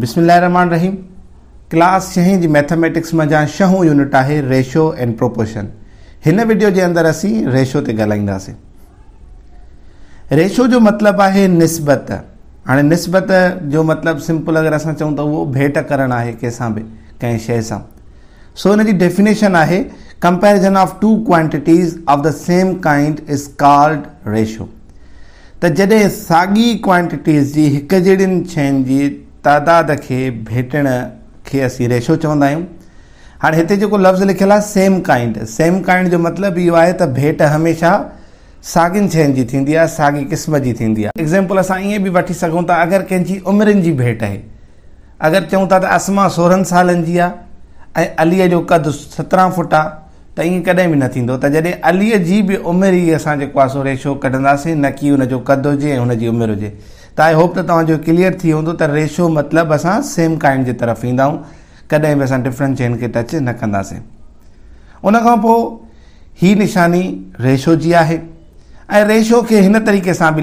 बिमिल रहमान रहीम class छह जी mathematics में जहाँ छहो यूनिट है रेशो एंड प्रोपोर्शन इन वीडियो के अंदर अस रेशो से ॻाल्हाईंदासीं रेशो जो मतलब है निस्बत हाँ निस्बत जो मतलब सिंपल अगर अस चऊं तो वो भेंट करणु है कैसा भी कें शे से सो इन जी डेफिनेशन है comparison of two quantities of the same kind is called ratio तो जैसे साॻी क्वांटिटीज़ की एक जड़ी शयुनि जी तइदाद खे भेटण खे असीं रेशो चवंदा आहियूं हाणे हिते जेको लफ़्ज़ लिखियलु आहे सेम काइंड सेम काइंड जो मतिलबु इहो आहे त भेट हमेशह साॻियुनि शयुनि जी थींदी आहे साॻी क़िस्म जी थींदी आहे एग्ज़ाम्पल असां ईअं बि वठी सघूं था अगरि कंहिंजी उमिरिनि जी भेट आहे अगरि चऊं था त असमा सोरहनि सालनि जी आहे ऐं अलीअ जो कदु सत्रहं फुट आहे त ईअं कॾहिं बि न थींदो त जॾहिं अलीअ जी बि उमिरि ई असां जेको आहे सो रेशो कढंदासीं न की हुन जो कदु हुजे ऐं हुन जी उमिरि हुजे त आई होप त तव्हांजो क्लियर थी वेंदो त रेशो मतिलबु असां सेम काइंड जे तरफ़ ईंदाऊं कॾहिं बि असां डिफरेंट शयुनि खे टच न कंदासीं उनखां पोइ हीअ निशानी रेशो जी आहे ऐं रेशो खे हिन तरीक़े सां बि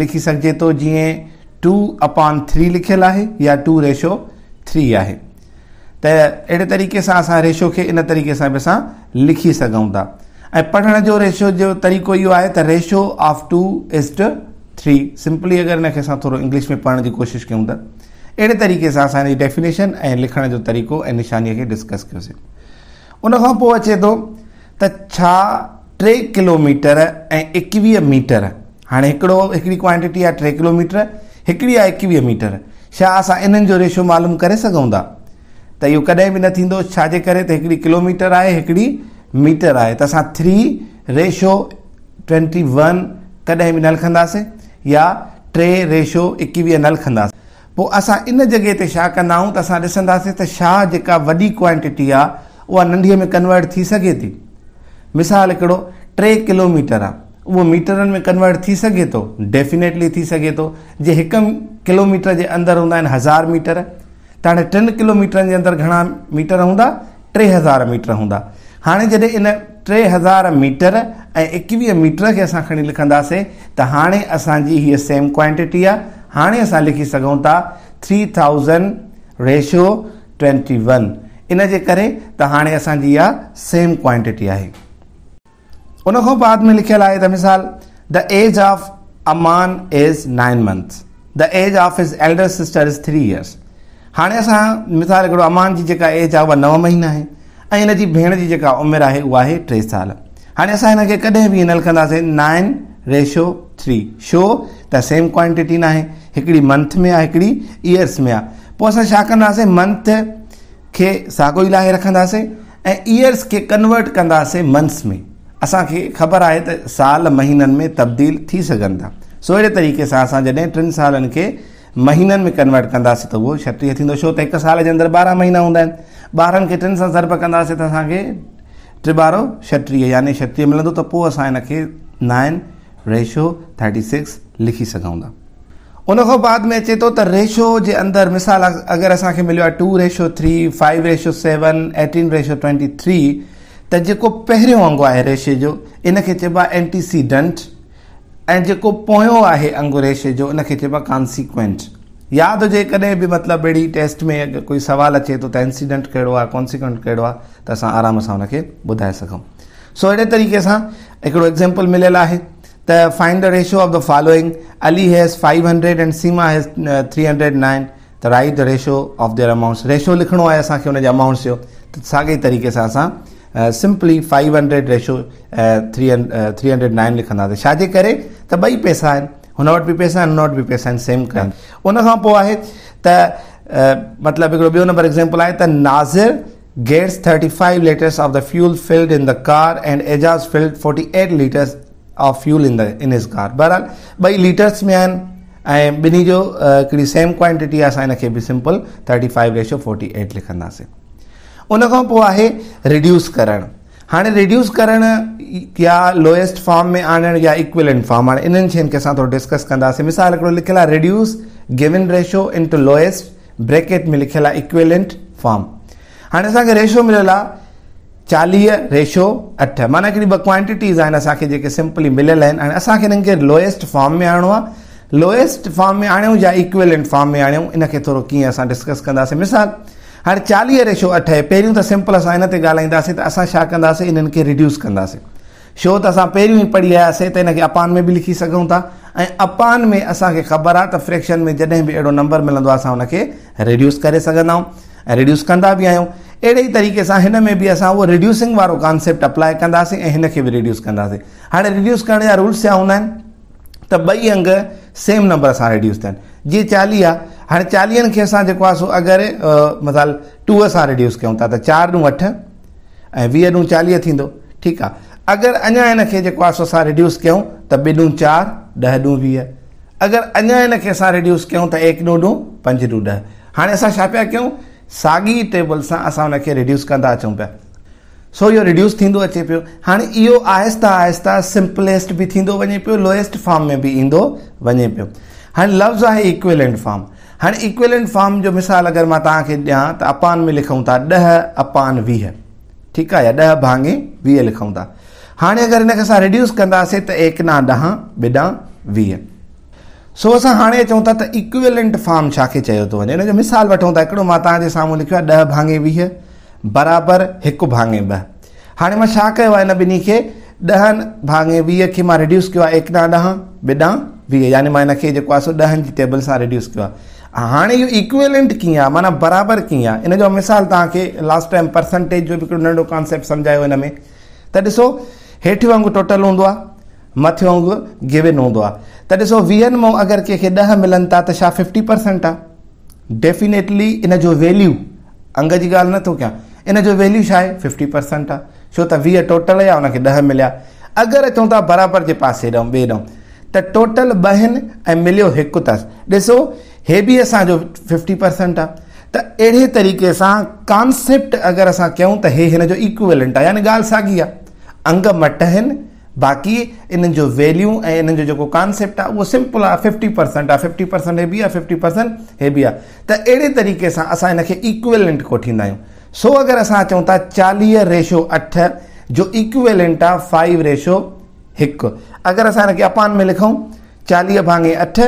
लिखी सघिजे थो जीअं टू अपान थ्री लिखियलु आहे या टू रेशो थ्री आहे त अहिड़े तरीक़े सां असां रेशो खे इन तरीक़े सां बि असां लिखी सघूं था ऐं पढ़ण जो रेशो जो तरीक़ो इहो आहे त ratio of two is three simply अगरि हिनखे असां थोरो इंग्लिश में पढ़ण जी कोशिशि कयूं त अहिड़े तरीक़े सां असांजी डेफिनेशन ऐं लिखण जो तरीक़ो ऐं निशानीअ खे डिस्कस कयोसीं उनखां पोइ अचे थो त छा टे किलोमीटर ऐं एकवीह मीटर हाणे हिकिड़ो हिकिड़ी क्वांटिटी आहे टे किलोमीटर हिकिड़ी आहे एकवीह मीटर छा असां इन्हनि जो रेशो मालूम करे सघूं था त इहो कॾहिं बि न थींदो छाजे करे त हिकिड़ी किलोमीटर आहे हिकिड़ी मीटर आहे त असां थ्री रेशो ट्वेंटी वन कॾहिं बि न लिखंदासीं या टे रेशो एकवीह नल खंदासीं पोइ असां इन जॻह ते छा कंदा आहियूं त असां ॾिसंदासीं त छा जेका वॾी क्वांटिटी आहे उहा नंढीअ में कन्वर्ट थी सघे थी मिसाल हिकिड़ो टे किलोमीटर आहे उहो मीटरनि में कन्वर्ट थी सघे थो डेफिनेटली थी सघे थो जे हिकु किलोमीटर जे अंदरि हूंदा आहिनि हज़ार मीटर त हाणे टिनि किलोमीटरनि जे अंदरि घणा मीटर हूंदा टे हज़ार मीटर हूंदा हाणे जॾहिं इन टे हज़ार मीटर ऐं एकवीह मीटर खे असां खणी लिखंदासीं त हाणे असांजी हीअ सेम क्वांटिटी आहे हाणे असां लिखी सघूं था three thousand ratio twenty one इन जे करे त हाणे असांजी इहा सेम क्वांटिटी आहे उन खां बाद में लिखियलु आहे त मिसाल the age of Aman is nine months the age of his elder sister is three years हाणे असां मिसाल हिकिड़ो अमान जी जेका एज आहे उहा नव महीना आहे ऐं हिन जी भेण जी जेका उमिरि आहे उहा आहे टे साल हाणे असां हिन खे कॾहिं बि ईअं न लिखंदासीं नाइन रेशो थ्री छो त सेम क्वांटिटी न आहे हिकिड़ी मंथ में आहे हिकिड़ी ईयर्स में आहे पोइ असां छा कंदासीं मंथ खे साॻियो ई लाहे रखंदासीं ऐं ईयर्स खे कन्वर्ट कंदासीं मंथ्स में असांखे ख़बर आहे त साल महीननि में तब्दील थी सघनि था सो अहिड़े तरीक़े सां असां जॾहिं टिनि सालनि खे महीननि में कन्वर्ट कंदासीं त उहो छटीह थींदो छो त हिक साल जे अंदरि ॿारहं महीना हूंदा आहिनि ॿारनि खे टिनि सां गर्ब कंदासीं त असांखे ट्रिबारहोहो छटीह याने छटीह मिलंदो त पोइ असां हिन खे नाइन रेशो थर्टी सिक्स लिखी सघूं था उनखां बाद में अचे थो त रेशो जे अंदरि मिसाल अगरि असांखे मिलियो आहे two ratio three five ratio seven eighteen ratio twenty three त जेको पहिरियों अंगु आहे रेशे जो इनखे चइबो आहे एंटीसीडेंट ऐं जेको पोयों आहे अंगुरेश जो उन खे चइबो आहे कॉन्सिक्वेंट यादि हुजे कॾहिं बि मतिलबु अहिड़ी टेस्ट में अगरि कोई सुवालु अचे थो त इंसीडेंट कहिड़ो आहे कॉन्सिक्वेंट कहिड़ो आहे त असां आराम सां हुन ॿुधाए सघूं सो अहिड़े तरीक़े सां हिकिड़ो एक्ज़ाम्पल मिलियलु आहे त find the ratio of the following Ali has five hundred and Seema has three hundred nine त right the ratio of their amounts ratio लिखिणो आहे असांखे हुनजे अमाउंट्स जो त साॻे तरीक़े सां असां simply five hundred ratio three hundred nine लिखंदासीं छाजे करे त ॿई पैसा आहिनि हुन वटि बि पैसा आहिनि हुन वटि बि पैसा आहिनि सेम उन खां पोइ आहे त मतिलबु हिकिड़ो ॿियो नंबर एक्ज़ाम्पल आहे त Nazir gets thirty five litres of the fuel filled in the car and Ejaz filled forty eight litres of fuel in the in is car बहरहाल ॿई लीटर्स में आहिनि ऐं ॿिन्ही जो हिकिड़ी सेम क्वांटिटी आहे असां हिन खे बि simple thirty five ratio forty eight लिखंदासीं उन खां पोइ आहे रिड्यूस करणु हाणे रिड्यूस करणु या लोएस्ट फॉर्म में आणणु या इक्विलेंट फॉर्म हाणे इन्हनि शयुनि खे असां थोरो डिस्कस कंदासीं मिसाल हिकिड़ो लिखियलु आहे reduce give ratio in to lowest bracket में लिखियलु आहे इक्विलेंट फॉर्म हाणे असांखे रेशो मिलियलु आहे चालीह रेशो अठ माना हिकिड़ी ॿ क्वांटिटीज़ आहिनि असांखे जेके सिम्पली मिलियल आहिनि हाणे असांखे हिननि खे लोएस्ट फॉर्म में आणणो आहे लोएस्ट फॉर्म में आणियूं या इक्विलेंट फॉर्म में आणियूं इनखे थोरो कीअं असां डिस्कस कंदासीं मिसाल हाणे चालीह रेशो अठ आहे पहिरियों त सिंपल असां हिन ते ॻाल्हाईंदासीं त असां छा कंदासीं इन्हनि खे रिड्यूस कंदासीं छो त असां पहिरियों ई पढ़ी आयासीं त हिन खे अपान में बि लिखी सघूं था ऐं अपान में असांखे ख़बर आहे त फ्रैक्शन में जॾहिं बि अहिड़ो नंबर मिलंदो आहे असां हुनखे रिड्यूस करे सघंदा आहियूं ऐं रिड्यूस कंदा बि आहियूं अहिड़े ई तरीक़े सां हिन में बि असां उहो रिड्यूसिंग वारो कॉन्सेप्ट अप्लाई कंदासीं ऐं हिन खे बि रिड्यूस कंदासीं हाणे रिड्यूस करण जा रूल्स छा हूंदा आहिनि त ॿई अंग सेम नंबर सां रिड्यूस थियनि जीअं चालीह आहे हाणे चालीहनि खे असां जेको आहे सो अगरि मिसाल टूह सां रिड्यूस कयूं था त चारि ॾूं अठ ऐं वीह ॾूं चालीह थींदो ठीकु आहे अगरि अञा हिन खे जेको आहे सो असां रिड्यूस कयूं त ॿिनि ॾूं चारि ॾह ॾूं वीह अगरि अञा हिन खे असां रिड्यूस कयूं त एक ॾूं ॾूं पंज ॾूं ॾह हाणे असां छा पिया कयूं साॻी टेबल सां असां हुनखे रिड्यूस कंदा अचूं पिया सो इहो रिड्यूस थींदो अचे पियो हाणे इहो आहिस्ता आहिस्ता सिंपलेस्ट बि थींदो वञे पियो लोएस्ट फॉर्म में बि ईंदो वञे पियो हाणे लफ़्ज़ आहे इक्वेलेंट फॉर्म हाणे इक्वेलेंट फॉर्म जो मिसाल अगरि मां तव्हांखे ॾियां त अपान में लिखूं था ॾह अपान वीह ठीकु आहे या ॾह भाङे वीह लिखूं था हाणे अगरि हिनखे असां रिड्यूस कंदासीं त एकना ॾहां ॿिॾां वीह सो असां हाणे चऊं था त इक्वेलेंट फॉर्म छाखे चयो थो वञे हिन जो मिसाल वठूं था हिकिड़ो मां तव्हांजे साम्हूं लिखियो आहे ॾह भाङे वीह बराबरि हिकु भाङे ॿ हाणे मां छा कयो आहे इन ॿिन्ही खे ॾहनि भाङे वीह खे मां रिड्यूस कयो आहे एक ॾांहुं ॾह ॿिडां वीह यानी मां हिन खे जेको आहे सो ॾहनि जी टेबल सां रिड्यूस कयो आहे हाणे इहो इक्वेलेंट कीअं आहे माना बराबरि कीअं आहे इन जो मिसाल तव्हांखे लास्ट टाइम परसेंटेज जो बि हिकिड़ो नंढो कॉन्सेप्ट सम्झायो हिन में त ॾिसो हेठियों टोटल हूंदो आहे मथियों अंगु गिविन हूंदो आहे त ॾिसो वीहनि मां अगरि कंहिंखे ॾह मिलनि था त फिफ्टी परसेंट आहे डेफिनेटली इन जो वैल्यू अंग जी ॻाल्हि नथो कयां इन जो वैल्यू छा आहे फिफ्टी परसेंट आहे छो त वीह टोटल या हुनखे ॾह मिलिया अगरि अचूं था बराबरि जे पासे ॾियूं ॿिए ॾियूं त टोटल ॿ आहिनि ऐं मिलियो हिकु अथसि ॾिसो इहो बि असांजो फिफ्टी परसेंट आहे त अहिड़े तरीक़े सां कॉन्सेप्ट अगरि असां कयूं त इहे हिन जो इक्वेलेंट आहे यानी ॻाल्हि साॻी आहे अंग मट आहिनि बाक़ी इन जो वैल्यू ऐं इन्हनि जो जेको कॉन्सेप्ट आहे उहो सिम्पल आहे फिफ्टी परसेंट आहे फिफ्टी परसेंट इहे बि आहे फिफ्टी परसेंट हीअ बि आहे त अहिड़े तरीक़े सां असां हिन खे इक्वेलेंट कोठींदा आहियूं सो अगरि असां अचूं था चालीह रेशो अठ जो इक्वेलेंट आहे फाइव रेशो हिकु अगरि असां हिन अपान में लिखूं चालीह भाङे अठ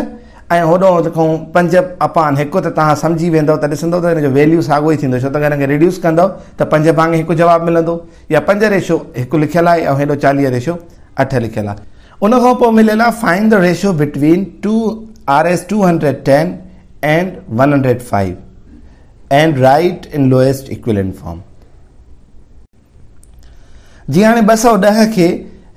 ऐं होॾो लिखऊं पंज अपान हिकु त तव्हां सम्झी वेंदव त ॾिसंदव त हिन वैल्यू साॻियो ई थींदो छो त अगरि हिन रिड्यूस कंदव त पंज भाङे हिकु जवाबु मिलंदो या पंज रेशो हिकु लिखियलु आहे या हेॾो चालीह रेशो अठ लिखियलु आहे उनखां पोइ मिलियल आहे find the ratio between two R S two hundred ten and one hundred five and write in lowest equivalent form जी हाणे ॿ सौ ॾह खे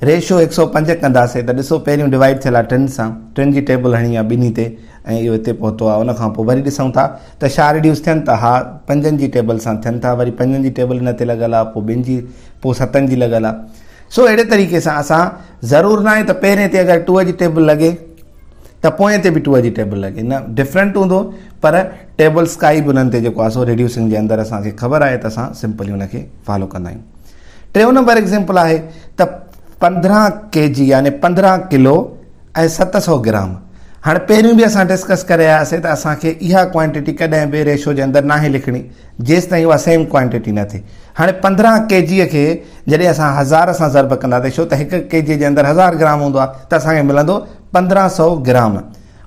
रेशो हिक सौ पंज कंदासीं त ॾिसो पहिरियों डिवाइड थियलु आहे टिनि सां टिनि जी टेबल हणी आहे ॿिन्ही ते ऐं इहो हिते पहुतो आहे उनखां पोइ वरी ॾिसूं था त छा रिड्यूस थियनि था हा पंजनि जी टेबल सां थियनि था वरी पंजनि जी टेबल हिन ते लॻियल आहे पोइ ॿिनि जी पोइ सतनि जी आहे सो अहिड़े तरीक़े सां असां ज़रूरु नाहे त पहिरें ते अगरि टूअ टेबल लॻे त पोएं ते बि टूअ जी टेबल लॻे न डिफरेंट हूंदो पर टेबल्स काई बि उन्हनि ते जेको आहे सो रिड्यूसिंग जे अंदरि असांखे ख़बर आहे त असां सिंपली हुन खे फॉलो कंदा आहियूं टियों नंबर एक्ज़ैम्पल आहे त पंद्रहं के जी याने पंद्रहं किलो ऐं सत सौ ग्राम हाणे पहिरियों बि असां डिस्कस करे आयासीं त असांखे इहा क्वांटिटी कॾहिं बि रेशो जे अंदरि नाहे लिखणी जेसि ताईं उहा सेम क्वांटिटी न थिए हाणे पंद्रहं के जीअ खे जॾहिं असां हज़ार सां ज़रब कंदासीं छो त हिकु के जीअ जे अंदरि हज़ार ग्राम हूंदो आहे त असांखे मिलंदो पंद्रहं सौ ग्राम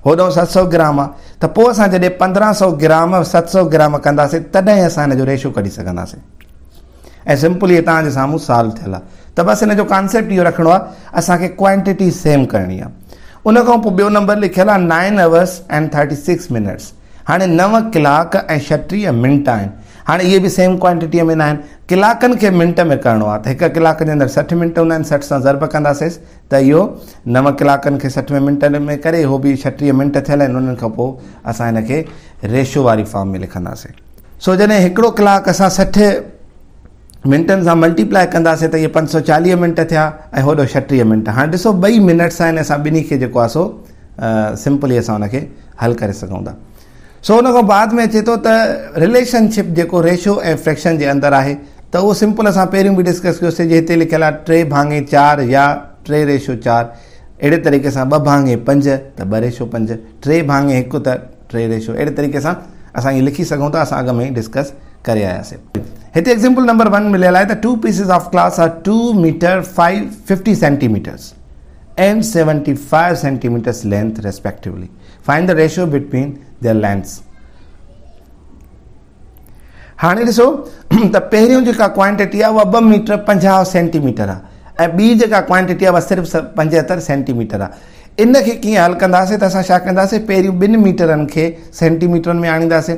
होॾो सत सौ ग्राम आहे त पोइ असां जॾहिं पंद्रहं सौ ग्राम सत सौ ग्राम कंदासीं तॾहिं असां हिन जो रेशो कढी सघंदासीं ऐं सिम्पली तव्हांजे साम्हूं साल्व थियल आहे त बसि हिन जो कॉन्सेप्ट इहो रखिणो आहे असांखे क्वांटिटी सेम करणी आहे उन खां पोइ ॿियो नंबर लिखियलु आहे nine hours and thirty six minutes हाणे नव कलाक ऐं छटीह मिंट आहिनि हाणे इहे बि सेम क्वांटिटीअ में न आहिनि कलाकनि खे मिंट में करिणो आहे त हिकु कलाक जे अंदरि सठि मिंट हूंदा आहिनि सठि सां ज़र्ब कंदासीं त इहो नव कलाकनि खे सठि मिंट में करे उहो बि छटीह मिंट थियल आहिनि उन्हनि खां पोइ असां रेशो वारी फॉर्म में लिखंदासीं सो जॾहिं हिकिड़ो कलाकु असां सठि मिंटनि सां मल्टीप्लाए कंदासीं त इहे पंज सौ चालीह मिंट थिया ऐं होॾो छटीह मिंट हाणे ॾिसो ॿई मिनट्स आहिनि असां ॿिन्ही खे जेको आहे सो असां हुनखे हल करे सघूं सो हुन खां बाद में अचे थो त रिलेशनशिप जेको रेशो ऐं फ्रैक्शन जे अंदरि आहे त उहो सिंपल असां पहिरियों बि डिस्कस कयोसीं जे हिते लिखियलु आहे टे भाङे चार या टे रेशो चार अहिड़े तरीक़े सां ॿ भाङे पंज त ॿ रेशो पंज टे भाङे हिकु त टे रेशो अहिड़े तरीक़े सां असां इहे लिखी सघूं था असां अॻु में डिस्कस करे आयासीं हिते एग्ज़ाम्पल नंबर वन मिलियलु आहे त two pieces of cloth are two metre five fifty centimetres and seventy five centimetres length respectively find the ratio between the lengths हाणे ॾिसो त पहिरियों जेका क्वांटिटी आहे उहा ॿ मीटर पंजाहु सेंटीमीटर आहे ऐं ॿी जेका क्वांटिटी आहे उहा सिर्फ़ु पंजहतरि सेंटीमीटर आहे इन खे कीअं हल कंदासीं त असां छा कंदासीं पहिरियों ॿिनि मीटरनि खे सेंटीमीटरनि में आणींदासीं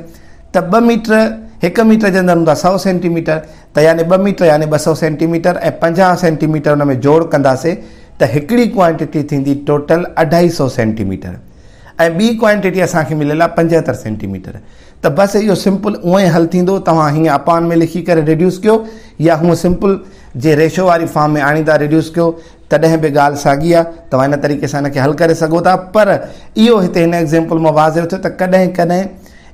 त ॿ मीटर हिकु मीटर जे अंदरि हूंदो आहे सौ सेंटीमीटर त यानी ॿ मीटर यानी ॿ सौ सेंटीमीटर ऐं पंजाहु सेंटीमीटर हुन में जोड़ कंदासीं त हिकिड़ी क्वांटिटी थींदी टोटल अढाई सौ सेंटीमीटर ऐं ॿी क्वांटिटी असांखे मिलियल आहे पंजहतरि सेंटीमीटर त बसि इहो सिंपल उअई हल थींदो तव्हां हीअं अपान में लिखी करे रिड्यूस कयो या हूअं सिंपल जे रेशो वारी फॉर्म में आणींदा रिड्यूस कयो तॾहिं बि ॻाल्हि साॻी आहे तव्हां हिन तरीक़े सां हिनखे हल करे सघो था पर इहो हिते हिन एक्ज़ैम्पल मां वाज़ियो थियो त कॾहिं कॾहिं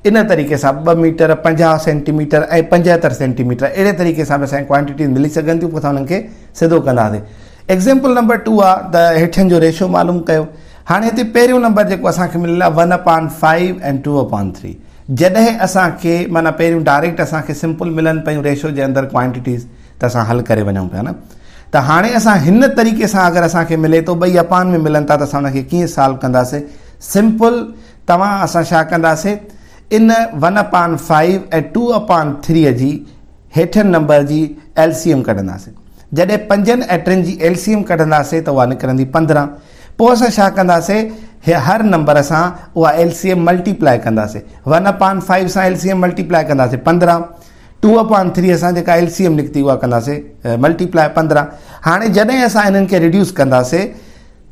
इन तरीक़े सां ॿ मीटर पंजाह सेंटीमीटर ऐं पंजहतरि सेंटीमीटर अहिड़े तरीक़े सां बि असांजी क्वांटिटी मिली सघनि थियूं पोइ असां हुननि खे सिधो कंदासीं एग्ज़ैपल नंबर टू आहे त हेठनि जो रेशो मालूम कयो हाणे हिते पहिरियों नंबर जेको असांखे मिलियलु आहे वन अपॉइन फाइव ऐं टू अपॉइन थ्री जॾहिं असांखे माना पहिरियों डायरेक्ट असांखे सिंपल मिलनि पियूं रेशो जे अंदरि क्वांटिटीज़ त असां हल करे वञूं पिया न त हाणे असां हिन तरीक़े सां अगरि असांखे मिले थो ॿई अपान में मिलनि था त असां हुनखे कीअं सॉल्व कंदासीं सिंपल तव्हां असां छा कंदासीं इन वन अपॉइन फाइव ऐं टू अपान थ्रीअ जी हेठनि नंबर जी एलसीएम कढंदासीं जॾहिं पंजनि ऐं टिनि जी एलसीएम कढंदासीं त उहा निकिरंदी पंद्रहं पोइ असां छा कंदासीं हे हर नंबर सां उहा एलसीएम मल्टीप्लाई कंदासीं वन पॉइंट फाइव सां एलसीएम मल्टीप्लाई कंदासीं पंद्रहं टू पॉइंट थ्री असां जेका एलसीएम निकिती उहा कंदासीं मल्टीप्लाई पंद्रहं हाणे जॾहिं असां हिननि खे रिड्यूस कंदासीं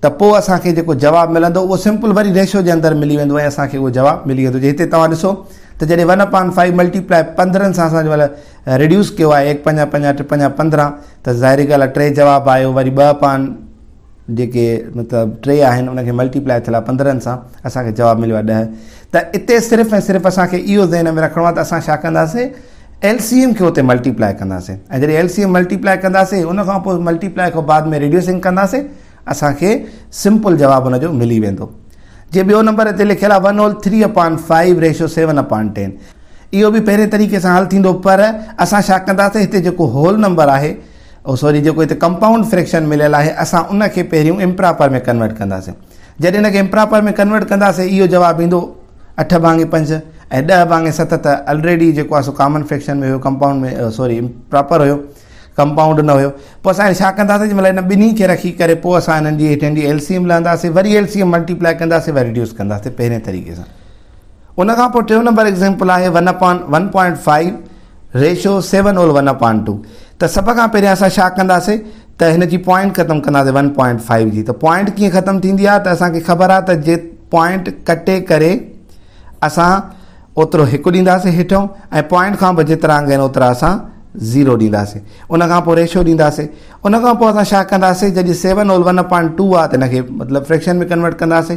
त पोइ असांखे जेको जवाबु मिलंदो उहो सिंपल वरी रेशो जे अंदरि मिली वेंदो ऐं असांखे उहो जवाबु मिली वेंदो हिते तव्हां ॾिसो त जॾहिं वन पॉइंट फाइव मल्टीप्लाए पंद्रहनि सां असांजे महिल रिड्यूस कयो आहे एक पंजाह पंजाह टे पंजाह पंद्रहं त ज़ाहिरी ॻाल्हि आहे टे जवाबु आयो वरी ॿ पॉइंट जेके मतिलबु टे आहिनि उनखे मल्टीप्लाई थियल आहे पंद्रहनि सां असांखे जवाबु मिलियो आहे ॾह त हिते सिर्फ़ु ऐं सिर्फ़ु असांखे इहो ज़हन में रखिणो आहे त असां छा कंदासीं एल सी एम खे हुते मल्टीप्लाई कंदासीं ऐं जॾहिं एल सी एम मल्टीप्लाई कंदासीं उनखां पोइ मल्टीप्लाई खां बाद में रिड्यूसिंग कंदासीं असांखे सिंपल जवाबु हुनजो मिली वेंदो जे ॿियो नंबर हिते लिखियलु आहे one whole three point five ratio seven point ten इहो बि पहिरें तरीक़े सां हल थींदो पर असां छा कंदासीं हिते जेको होल नंबर आहे ओ सॉरी जेको हिते कंपाउंड फ्रैक्शन मिलियलु आहे असां उनखे पहिरियों इम्प्रॉपर में कन्वर्ट कंदासीं जॾहिं हिनखे इम्प्रॉपर में कन्वर्ट कंदासीं इहो जवाबु ईंदो अठ भाङे पंज ऐं ॾह भाङे सत त ऑलरेडी जेको आहे सो कॉमन फ्रैक्शन में हुयो कंपाउंड में सॉरी इम्प्रापर हुयो कंपाउंड न हुयो पोइ असां छा कंदासीं मतिलबु हिन ॿिन्ही खे रखी करे पोइ असां हिननि जी लहंदासीं वरी एलसीएम मल्टीप्लाई कंदासीं वरी रिड्यूस कंदासीं पहिरें तरीक़े सां उनखां पोइ टियों नंबर एक्ज़ाम्पल आहे one point one point five ratio seven whole one point two त सभ खां पहिरियों असां छा कंदासीं त हिन जी पॉइंट ख़तमु कंदासीं वन पॉइंट फाइव जी त पॉइंट कीअं ख़तमु थींदी आहे त असांखे ख़बर आहे त जे पॉइंट कटे करे असां ओतिरो हिकु ॾींदासीं हेठो ऐं पॉइंट खां पोइ जेतिरा आहिनि ओतिरा ज़ीरो ॾींदासीं उनखां पोइ रेशो ॾींदासीं उनखां पोइ असां छा कंदासीं जॾहिं seven whole one point two आहे त हिनखे मतिलबु फ्रैक्शन में कन्वर्ट कंदासीं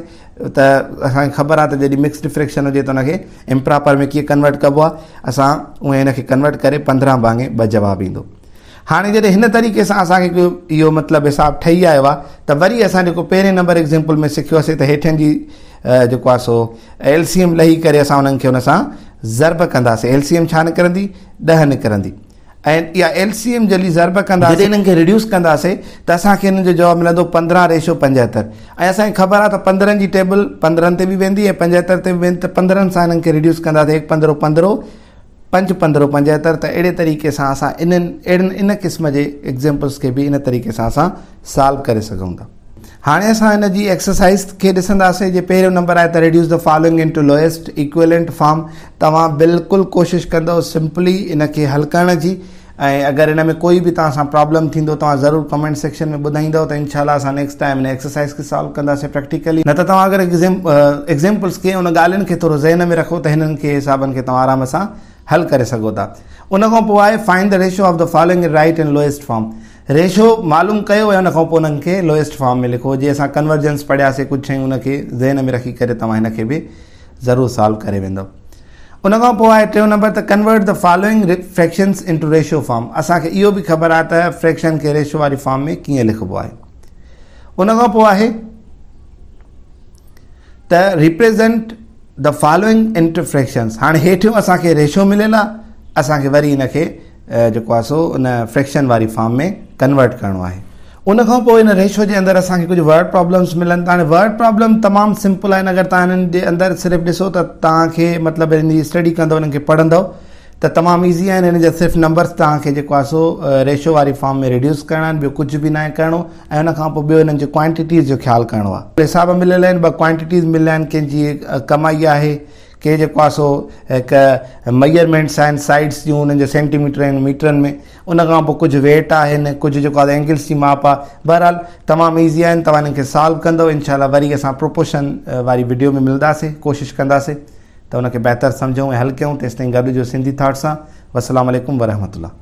त असांखे ख़बर आहे त जॾहिं मिक्सड फ्रैक्शन हुजे त हुनखे इम्प्रोपर में कीअं कन्वर्ट कबो आहे असां उहे हिनखे कंवर्ट करे पंद्रहं भाङे ॿ जवाबु ईंदो हाणे जॾहिं हिन तरीक़े सां असांखे इहो मतिलबु हिसाबु ठही आयो आहे त वरी असां जेको पहिरें नंबर एग्ज़ाम्पल में सिखियोसीं त हेठियुनि जी जेको आहे सो एलसीएम लही करे असां उन्हनि खे हुन सां ज़र्ब कंदासीं छा निकिरंदी ॾह निकिरंदी ऐं इहा एल सी एम जॾहिं ज़रब कंदासीं इन्हनि खे रिड्यूस कंदासीं त असांखे जो जवाबु मिलंदो पंद्रहं रेशो पंजहतरि ऐं असांखे ख़बर आहे त पंद्रहं जी टेबल पंद्रहं ते बि वेंदी ऐं पंजहतरि ते बि वेंदी त पंद्रहं सां हिननि खे रिड्यूस कंदासीं हिकु पंद्रहं पंद्रहं पंज पंद्रहं पंजहतरि त अहिड़े तरीक़े सां असां इन्हनि अहिड़नि इन क़िस्म जे एग्ज़ैम्पल्स खे बि इन तरीक़े सां असां सॉल्व करे सघूं था हाणे असां हिन जी एक्सरसाइज़ खे ॾिसंदासीं जीअं पहिरियों नंबर आहे त reduce the following in to lowest equivalent form तव्हां बिल्कुलु कोशिशि कंदव सिम्पली इनखे हल करण जी ऐं अगरि हिन में कोई बि तव्हां सां प्रॉब्लम थींदो तव्हां ज़रूरु कमेंट सेक्शन में ॿुधाईंदव त इनशाला असां नेक्स्ट टाइम इन एक्सरसाइज़ खे सॉल्व कंदासीं प्रैक्टिकली न त तव्हां अगरि एग्ज़ैप एग्ज़ैम्पल्स के उन ॻाल्हियुनि खे थोरो ज़हन में रखो त हिननि खे हिसाबनि खे तव्हां आराम सां हल करे सघो था उनखां पोइ आहे find the ratio of the following write and lowest form ratio मालूम कयो ऐं हुनखां पोइ हुननि खे लोएस्ट फॉर्म में लिखो जीअं असां कनवर्जंस पढ़ियासीं कुझु शयूं हुनखे ज़हन में रखी करे तव्हां हिन खे बि ज़रूरु सॉल्व करे वेंदव उनखां पोइ आहे टियों नंबर त कन्वर्ट द फॉलोइंग रिफ इन टू रेशो फार्म असांखे इहो बि ख़बर आहे त फ्रैक्शन खे रेशो वारी फॉर्म में कीअं लिखिबो आहे उनखां पोइ आहे त रिप्रेज़ेंट द फॉलोइंग इंटर हाणे हेठियूं असांखे रेशो मिलियलु आहे असांखे वरी हिन जेको आहे सो उन फ्रैक्शन वारी फॉर्म में कन्वर्ट करिणो आहे उनखां पोइ हिन रेशो जे अंदरि असांखे कुझु वर्ड प्रॉब्लम्स मिलनि त हाणे वर्ड प्रॉब्लम तमामु सिंपल आहिनि अगरि तव्हां हिननि जे अंदरि सिर्फ़ु ॾिसो त तव्हांखे मतिलबु स्टडी कंदव इन्हनि खे पढ़ंदव त तमामु ईज़ी आहिनि हिन जा सिर्फ़ु नंबर्स तव्हांखे जेको आहे सो रेशो वारी फॉर्म में रिड्यूस करिणा आहिनि ॿियो कुझु बि न आहे करिणो ऐं उनखां पोइ ॿियो हिननि जी क्वांटिटीज़ जो ख़्यालु करिणो आहे पेसा क्वांटिटीज़ कमाई आहे के जेको आहे सो हिकु मयरमेंट्स आहिनि साइड्स जूं हुननि सेंटीमीटर आहिनि मीटरनि में उनखां पोइ कुझु वेट आहिनि कुझु जेको आहे एंगल्स जी माप आहे बहरहाल तमामु ईज़ी आहिनि तव्हां इन्हनि सॉल्व कंदव इनशा वरी असां प्रोपोशन वारी वीडियो में मिलंदासीं कोशिशि कंदासीं त हुनखे बहितर सम्झूं ऐं हल कयूं तेसि गॾु जो सिंधी थॉट्स सां वसलामु